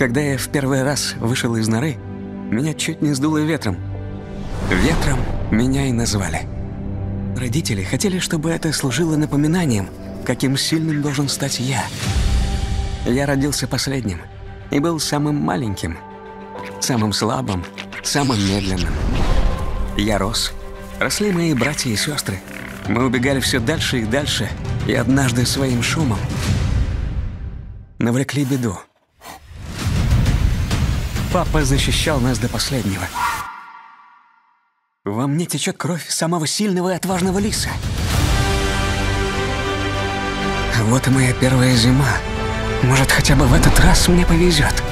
Когда я в первый раз вышел из норы, меня чуть не сдуло ветром. Ветром меня и назвали. Родители хотели, чтобы это служило напоминанием, каким сильным должен стать я. Я родился последним и был самым маленьким, самым слабым, самым медленным. Я рос. Росли мои братья и сестры. Мы убегали все дальше и дальше, и однажды своим шумом навлекли беду. Папа защищал нас до последнего. Во мне течет кровь самого сильного и отважного лиса. Вот и моя первая зима. Может, хотя бы в этот раз мне повезет.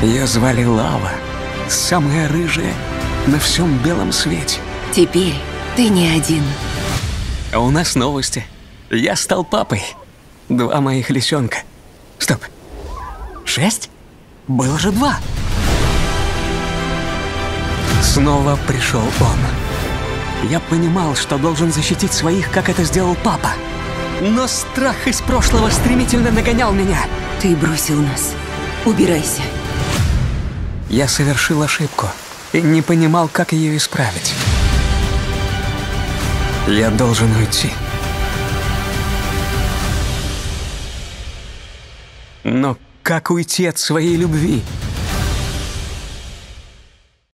Ее звали Лава, самая рыжая на всем белом свете. Теперь ты не один. А у нас новости. Я стал папой. Два моих лисенка. Стоп. Шесть? Было же два. Снова пришел он. Я понимал, что должен защитить своих, как это сделал папа. Но страх из прошлого стремительно нагонял меня. Ты бросил нас. Убирайся. Я совершил ошибку и не понимал, как ее исправить. Я должен уйти. Но как уйти от своей любви?